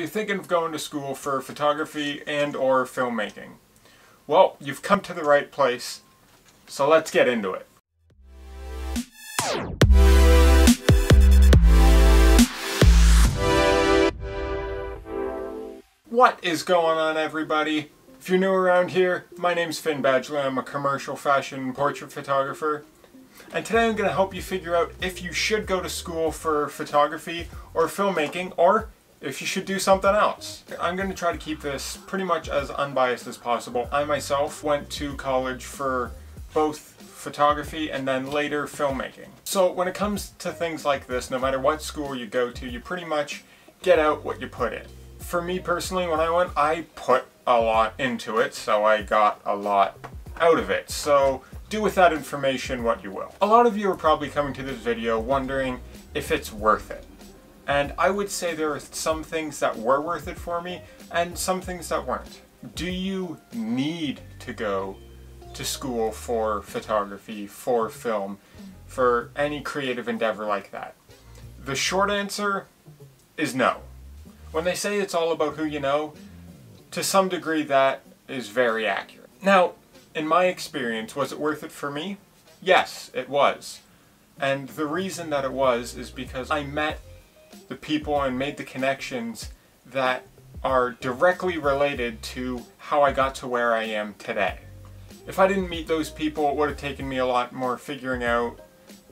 You're thinking of going to school for photography and or filmmaking. Well, you've come to the right place, so let's get into it. What is going on everybody? If you're new around here, my name's Fynn Badgley. I'm a commercial fashion portrait photographer. And today I'm going to help you figure out if you should go to school for photography or filmmaking or if you should do something else. I'm going to try to keep this pretty much as unbiased as possible. I myself went to college for both photography and then later filmmaking. So when it comes to things like this, no matter what school you go to, you pretty much get out what you put in. For me personally, when I went, I put a lot into it, so I got a lot out of it. So do with that information what you will. A lot of you are probably coming to this video wondering if it's worth it. And I would say there are some things that were worth it for me and some things that weren't. Do you need to go to school for photography, for film, for any creative endeavor like that? The short answer is no. When they say it's all about who you know, to some degree that is very accurate. Now, in my experience, was it worth it for me? Yes, it was. And the reason that it was is because I met the people and made the connections that are directly related to how I got to where I am today. If I didn't meet those people, it would have taken me a lot more figuring out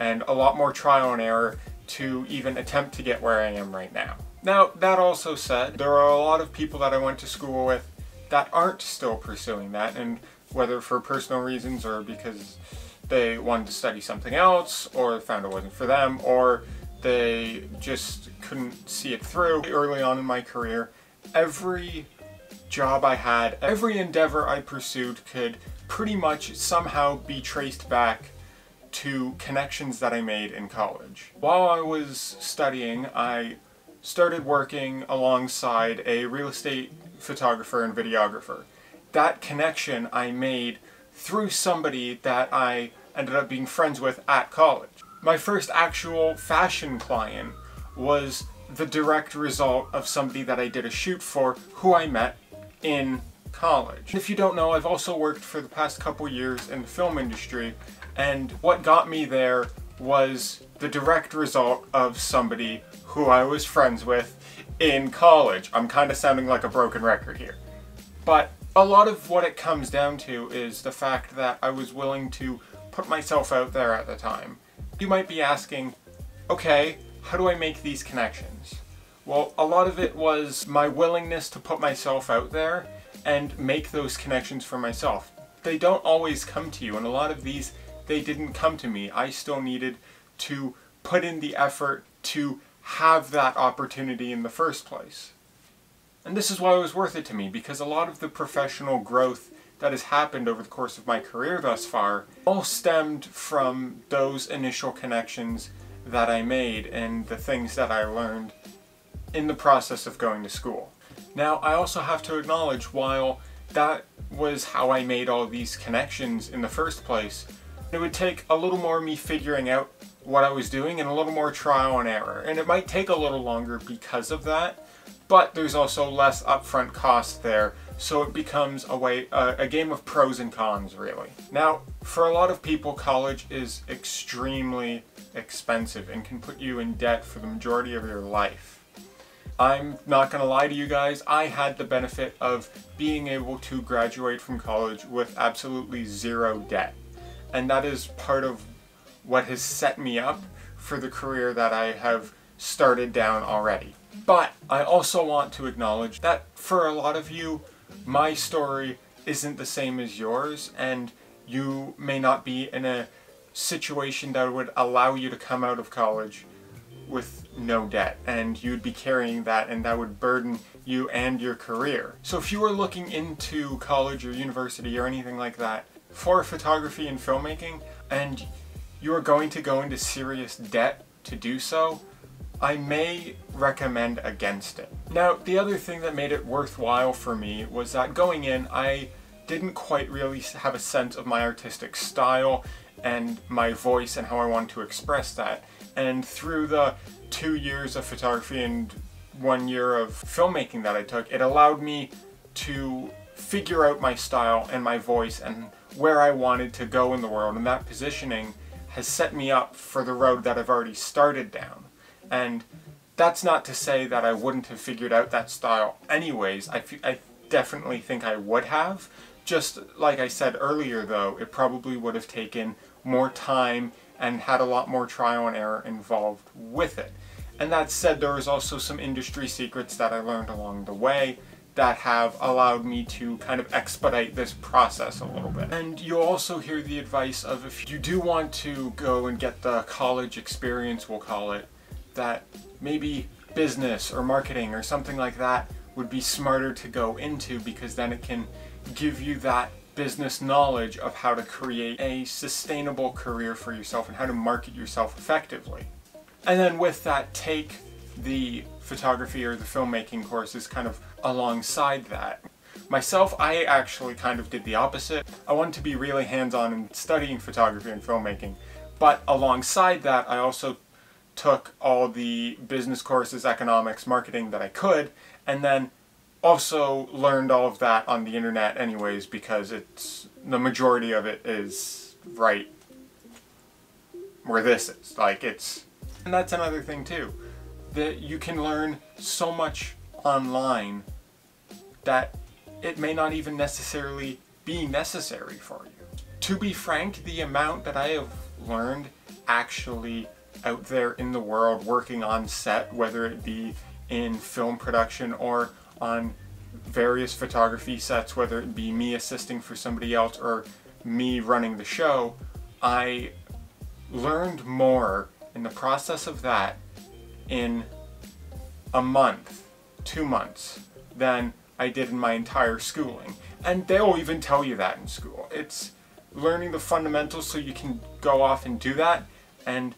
and a lot more trial and error to even attempt to get where I am right now. Now, that also said, there are a lot of people that I went to school with that aren't still pursuing that, and whether for personal reasons or because they wanted to study something else, or found it wasn't for them, or they just couldn't see it through. Early on in my career, every job I had, every endeavor I pursued could pretty much somehow be traced back to connections that I made in college. While I was studying, I started working alongside a real estate photographer and videographer. That connection I made through somebody that I ended up being friends with at college. My first actual fashion client was the direct result of somebody that I did a shoot for who I met in college. If you don't know, I've also worked for the past couple years in the film industry and what got me there was the direct result of somebody who I was friends with in college. I'm kind of sounding like a broken record here. But a lot of what it comes down to is the fact that I was willing to put myself out there at the time. You might be asking, okay, how do I make these connections? Well, a lot of it was my willingness to put myself out there and make those connections for myself. They don't always come to you, and a lot of these, they didn't come to me. I still needed to put in the effort to have that opportunity in the first place. And this is why it was worth it to me, because a lot of the professional growth that has happened over the course of my career thus far all stemmed from those initial connections that I made and the things that I learned in the process of going to school. Now, I also have to acknowledge while that was how I made all these connections in the first place, it would take a little more me figuring out what I was doing and a little more trial and error. And it might take a little longer because of that, but there's also less upfront cost there so it becomes a way a game of pros and cons really. Now, for a lot of people, college is extremely expensive and can put you in debt for the majority of your life. I'm not gonna lie to you guys, I had the benefit of being able to graduate from college with absolutely zero debt. And that is part of what has set me up for the career that I have started down already. But I also want to acknowledge that for a lot of you, my story isn't the same as yours and you may not be in a situation that would allow you to come out of college with no debt and you'd be carrying that and that would burden you and your career. So if you are looking into college or university or anything like that for photography and filmmaking and you are going to go into serious debt to do so, I may recommend against it. Now, the other thing that made it worthwhile for me was that going in, I didn't quite really have a sense of my artistic style and my voice and how I wanted to express that. And through the two years of photography and one year of filmmaking that I took, it allowed me to figure out my style and my voice and where I wanted to go in the world. And that positioning has set me up for the road that I've already started down. And that's not to say that I wouldn't have figured out that style anyways. I, I definitely think I would have. Just like I said earlier though, it probably would have taken more time and had a lot more trial and error involved with it. And that said, there is also some industry secrets that I learned along the way that have allowed me to kind of expedite this process a little bit. And you'll also hear the advice of if you do want to go and get the college experience, we'll call it, that maybe business or marketing or something like that would be smarter to go into because then it can give you that business knowledge of how to create a sustainable career for yourself and how to market yourself effectively. And then with that, take the photography or the filmmaking courses kind of alongside that. Myself, I actually kind of did the opposite. I wanted to be really hands-on in studying photography and filmmaking, but alongside that, I also took all the business courses, economics, marketing that I could, and then also learned all of that on the internet anyways because it's the majority of it is right where this is. Like it's and that's another thing too. That you can learn so much online that it may not even necessarily be necessary for you. To be frank, the amount that I have learned actually out there in the world working on set, whether it be in film production or on various photography sets, whether it be me assisting for somebody else or me running the show, I learned more in the process of that in a month, two months, than I did in my entire schooling. And they'll even tell you that in school. It's learning the fundamentals so you can go off and do that, and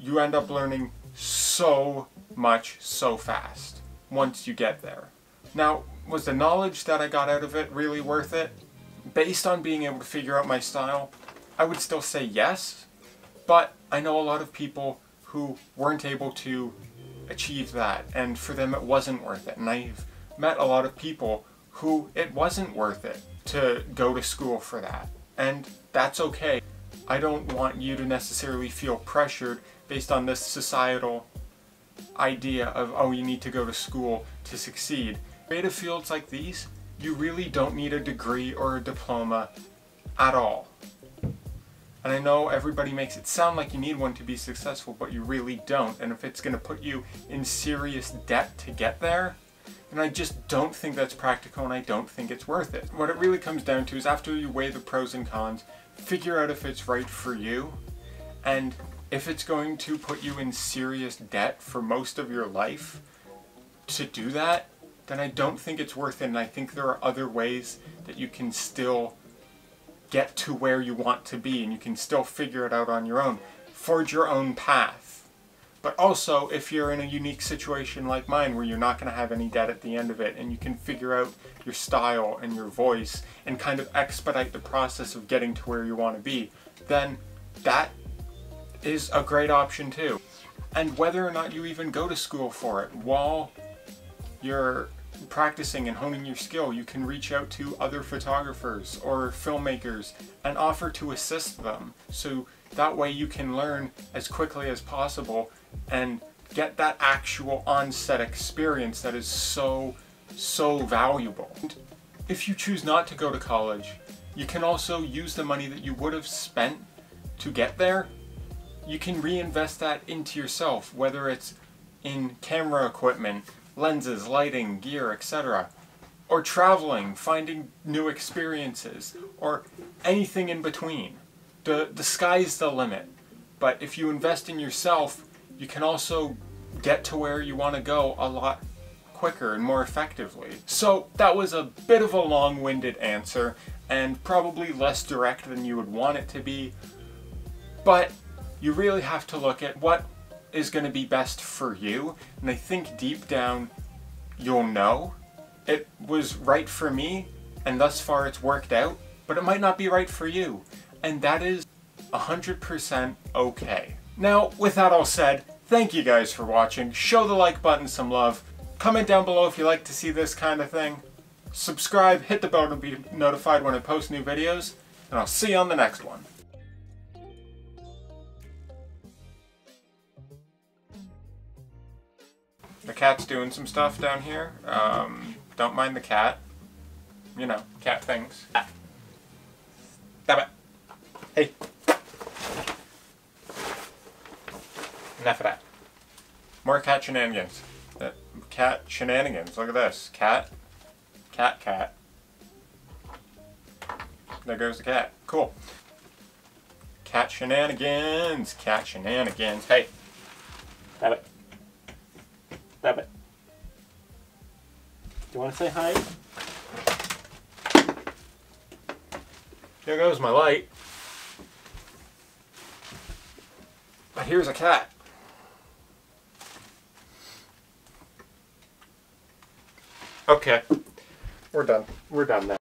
you end up learning so much so fast once you get there. Now, was the knowledge that I got out of it really worth it? Based on being able to figure out my style, I would still say yes, but I know a lot of people who weren't able to achieve that, and for them it wasn't worth it. And I've met a lot of people who it wasn't worth it to go to school for that, and that's okay. I don't want you to necessarily feel pressured based on this societal idea of, oh, you need to go to school to succeed. Creative fields like these, you really don't need a degree or a diploma at all. And I know everybody makes it sound like you need one to be successful, but you really don't. And if it's going to put you in serious debt to get there, then I just don't think that's practical and I don't think it's worth it. What it really comes down to is after you weigh the pros and cons, figure out if it's right for you, and if it's going to put you in serious debt for most of your life, to do that, then I don't think it's worth it. And I think there are other ways that you can still get to where you want to be and you can still figure it out on your own. Forge your own path. But also, if you're in a unique situation like mine where you're not going to have any debt at the end of it and you can figure out your style and your voice and kind of expedite the process of getting to where you want to be, then that is a great option too. And whether or not you even go to school for it, while you're practicing and honing your skill, you can reach out to other photographers or filmmakers and offer to assist them. So that way you can learn as quickly as possible and get that actual on-set experience that is so, so valuable. If you choose not to go to college, you can also use the money that you would have spent to get there. You can reinvest that into yourself, whether it's in camera equipment, lenses, lighting, gear, etc. Or traveling, finding new experiences, or anything in between. The, the sky's the limit. But if you invest in yourself, you can also get to where you want to go a lot quicker and more effectively. So that was a bit of a long-winded answer and probably less direct than you would want it to be, but you really have to look at what is going to be best for you. And I think deep down, you'll know it was right for me, and thus far it's worked out, but it might not be right for you. And that is 100% okay. Now, with that all said, thank you guys for watching. Show the like button some love. Comment down below if you like to see this kind of thing. Subscribe, hit the bell to be notified when I post new videos, and I'll see you on the next one. Cat's doing some stuff down here. Um, don't mind the cat. You know, cat things. Stop it. Hey. Enough of that. More cat shenanigans. Uh, cat shenanigans. Look at this. Cat. Cat cat. There goes the cat. Cool. Cat shenanigans. Cat shenanigans. Hey. You want to say hi? There goes my light. But here's a cat. Okay. We're done. We're done now.